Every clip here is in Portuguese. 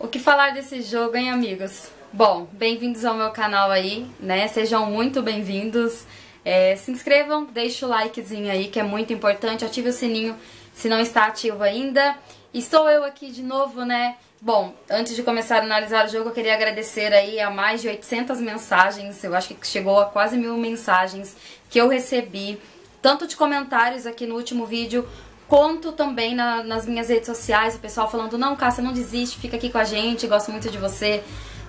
O que falar desse jogo, hein, amigos? Bom, bem-vindos ao meu canal aí, né? Sejam muito bem-vindos. É, se inscrevam, deixa o likezinho aí, que é muito importante. Ative o sininho se não está ativo ainda. Estou eu aqui de novo, né? Bom, antes de começar a analisar o jogo, eu queria agradecer aí a mais de 800 mensagens, eu acho que chegou a quase mil mensagens que eu recebi, tanto de comentários aqui no último vídeo, quanto também na, nas minhas redes sociais, o pessoal falando, não, Cássia, não desiste, fica aqui com a gente, gosto muito de você.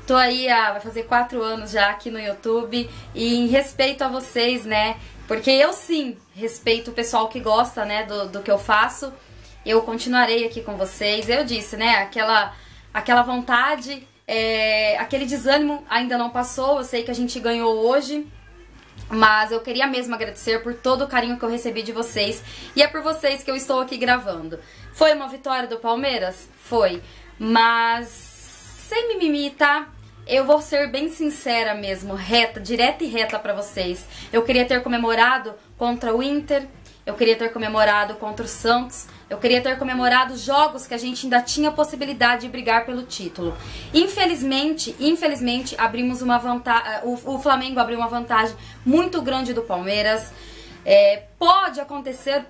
Tô aí, há, vai fazer quatro anos já aqui no YouTube, e em respeito a vocês, né, porque eu sim respeito o pessoal que gosta, né, do, do que eu faço, eu continuarei aqui com vocês. Eu disse, né, aquela, aquela vontade, é, aquele desânimo ainda não passou. Eu sei que a gente ganhou hoje, mas eu queria mesmo agradecer por todo o carinho que eu recebi de vocês e é por vocês que eu estou aqui gravando. Foi uma vitória do Palmeiras? Foi, mas sem mimimi, tá? Eu vou ser bem sincera mesmo, reta, direta e reta para vocês. Eu queria ter comemorado contra o Inter, eu queria ter comemorado contra o Santos, eu queria ter comemorado jogos que a gente ainda tinha possibilidade de brigar pelo título. Infelizmente, infelizmente, abrimos uma vantagem. O, o, Flamengo abriu uma vantagem muito grande do Palmeiras. É, pode acontecer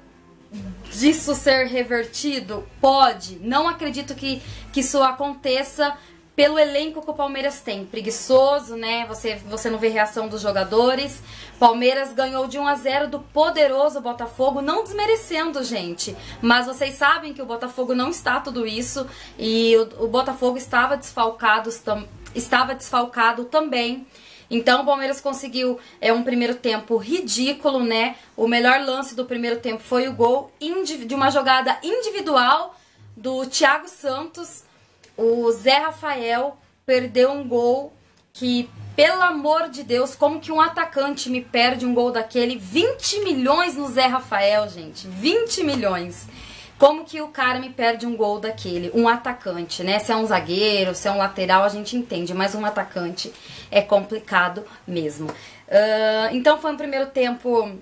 disso ser revertido? Pode. Não acredito que, que isso aconteça pelo elenco que o Palmeiras tem. Preguiçoso, né? Você, você não vê reação dos jogadores. Palmeiras ganhou de 1 a 0 do poderoso Botafogo, não desmerecendo, gente. Mas vocês sabem que o Botafogo não está tudo isso e o, o Botafogo estava desfalcado, estava desfalcado também. Então o Palmeiras conseguiu é um primeiro tempo ridículo, né? O melhor lance do primeiro tempo foi o gol de uma jogada individual do Thiago Santos o Zé Rafael perdeu um gol que, pelo amor de Deus, como que um atacante me perde um gol daquele? 20 milhões no Zé Rafael, gente. 20 milhões. Como que o cara me perde um gol daquele? Um atacante, né? Se é um zagueiro, se é um lateral, a gente entende, mas um atacante é complicado mesmo. Uh, então foi um primeiro tempo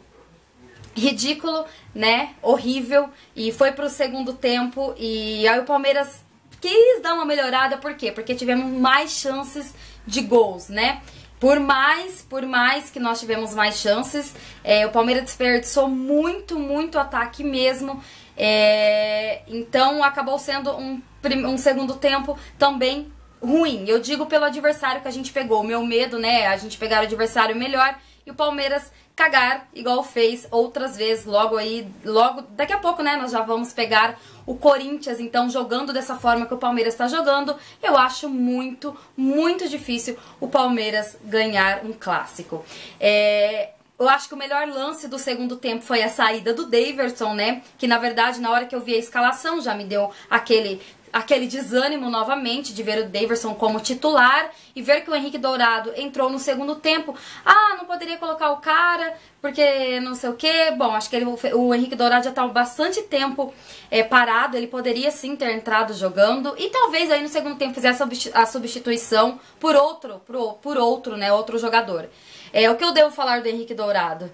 ridículo, né? Horrível. E foi pro segundo tempo. E aí o Palmeiras quis dar uma melhorada, por quê? Porque tivemos mais chances de gols, né? Por mais, por mais que nós tivemos mais chances, é, o Palmeiras desperdiçou muito, muito ataque mesmo. É, então acabou sendo um, um segundo tempo também ruim. Eu digo pelo adversário que a gente pegou. O meu medo, né? A gente pegar o adversário melhor e o Palmeiras cagar, igual fez outras vezes, logo aí, logo, daqui a pouco, né, nós já vamos pegar o Corinthians, então, jogando dessa forma que o Palmeiras está jogando, eu acho muito, muito difícil o Palmeiras ganhar um clássico. É, eu acho que o melhor lance do segundo tempo foi a saída do Daverson, né? Que na verdade, na hora que eu vi a escalação, já me deu aquele aquele desânimo novamente de ver o Daverson como titular e ver que o Henrique Dourado entrou no segundo tempo. Ah, não poderia colocar o cara porque não sei o que. Bom, acho que ele, o Henrique Dourado já estava bastante tempo é, parado, ele poderia sim ter entrado jogando e talvez aí no segundo tempo fizesse a substituição por outro, por, por outro, né, outro jogador. É, o que eu devo falar do Henrique Dourado?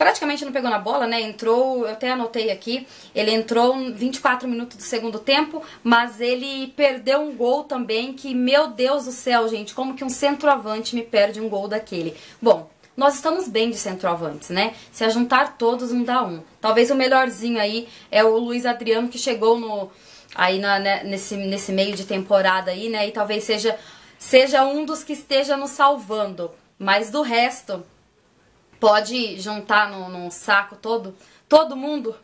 Praticamente não pegou na bola, né? Entrou, eu até anotei aqui, ele entrou 24 minutos do segundo tempo, mas ele perdeu um gol também que, meu Deus do céu, gente, como que um centroavante me perde um gol daquele? Bom, nós estamos bem de centroavantes, né? Se a juntar todos, não dá um. Talvez o melhorzinho aí é o Luiz Adriano, que chegou no aí na, né, nesse, nesse meio de temporada aí, né? E talvez seja, seja um dos que esteja nos salvando. Mas do resto, pode juntar num, num saco todo, todo mundo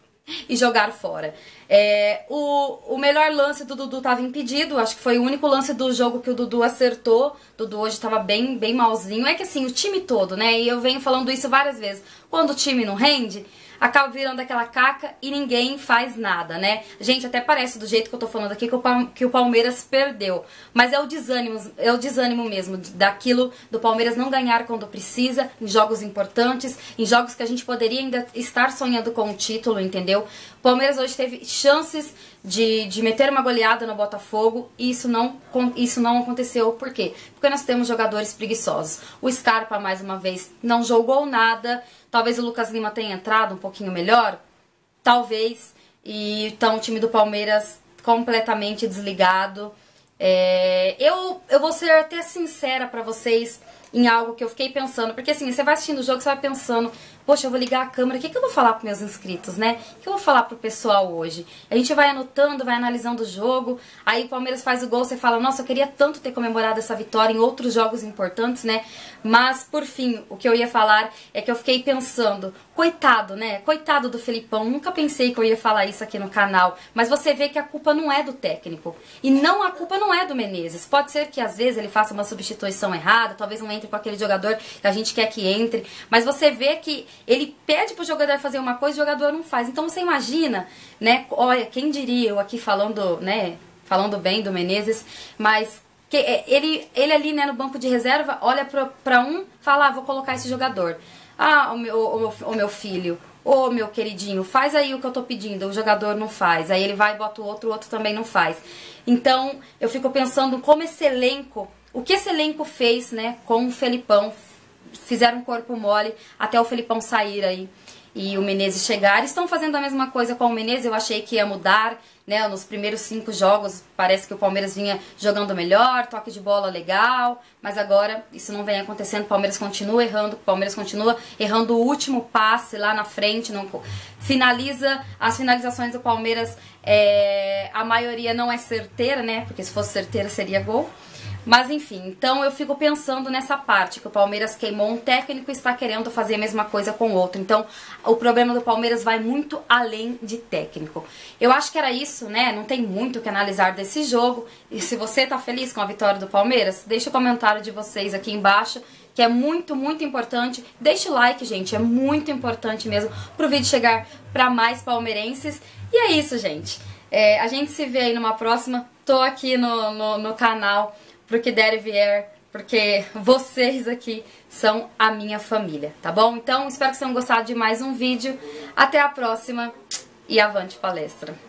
e jogar fora. É, o, o melhor lance do Dudu estava impedido, acho que foi o único lance do jogo que o Dudu acertou. Dudu hoje estava bem, bem malzinho. É que assim, o time todo, né? E eu venho falando isso várias vezes. Quando o time não rende, acaba virando aquela caca e ninguém faz nada, né? Gente, até parece do jeito que eu tô falando aqui que o, Palmeiras perdeu. Mas é o desânimo, é o desânimo mesmo daquilo do Palmeiras não ganhar quando precisa, em jogos importantes, em jogos que a gente poderia ainda estar sonhando com o título, entendeu? Palmeiras hoje teve chances de, de meter uma goleada no Botafogo e isso não, isso não aconteceu. Por quê? Porque nós temos jogadores preguiçosos. O Scarpa, mais uma vez, não jogou nada. Talvez o Lucas Lima tenha entrado um pouquinho melhor. Talvez. E então o time do Palmeiras completamente desligado. É, eu, eu vou ser até sincera pra vocês em algo que eu fiquei pensando. Porque assim, você vai assistindo o jogo, você vai pensando, poxa, eu vou ligar a câmera, o que, que eu vou falar para meus inscritos, né? O que eu vou falar pro pessoal hoje? A gente vai anotando, vai analisando o jogo, aí o Palmeiras faz o gol, você fala, nossa, eu queria tanto ter comemorado essa vitória em outros jogos importantes, né? Mas, por fim, o que eu ia falar é que eu fiquei pensando, coitado, né? Coitado do Felipão, nunca pensei que eu ia falar isso aqui no canal, mas você vê que a culpa não é do técnico. E não, a culpa não é do Menezes. Pode ser que às vezes ele faça uma substituição errada, talvez não entre com aquele jogador que a gente quer que entre, mas você vê que ele pede pro jogador fazer uma coisa o jogador não faz. Então você imagina, né? Olha, quem diria eu aqui falando, né? Falando bem do Menezes, mas que é, ele, ele ali, né, no banco de reserva, olha pra um, fala, ah, vou colocar esse jogador. Ah, o meu, o, o meu filho, ô meu queridinho, faz aí o que eu tô pedindo, o jogador não faz. Aí ele vai e bota o outro, o outro também não faz. Então, eu fico pensando como esse elenco, o que esse elenco fez, né, com o Felipão, fizeram um corpo mole até o Felipão sair aí e o Menezes chegar. Estão fazendo a mesma coisa com o Menezes, eu achei que ia mudar, né? Nos primeiros cinco jogos parece que o Palmeiras vinha jogando melhor, toque de bola legal, mas agora isso não vem acontecendo, o Palmeiras continua errando, o Palmeiras continua errando o último passe lá na frente, não finaliza, as finalizações do Palmeiras, é, a maioria não é certeira, né? Porque se fosse certeira seria gol. Mas enfim, então eu fico pensando nessa parte, que o Palmeiras queimou um técnico e está querendo fazer a mesma coisa com o outro. Então, o problema do Palmeiras vai muito além de técnico. Eu acho que era isso, né? Não tem muito o que analisar desse jogo. E se você tá feliz com a vitória do Palmeiras, deixa o comentário de vocês aqui embaixo que é muito, muito importante. Deixa o like, gente, é muito importante mesmo pro vídeo chegar para mais palmeirenses. E é isso, gente. É, a gente se vê aí numa próxima. Tô aqui no, no, no canal pro que der e vier, porque vocês aqui são a minha família, tá bom? Então, espero que vocês tenham gostado de mais um vídeo. Até a próxima e avante palestra!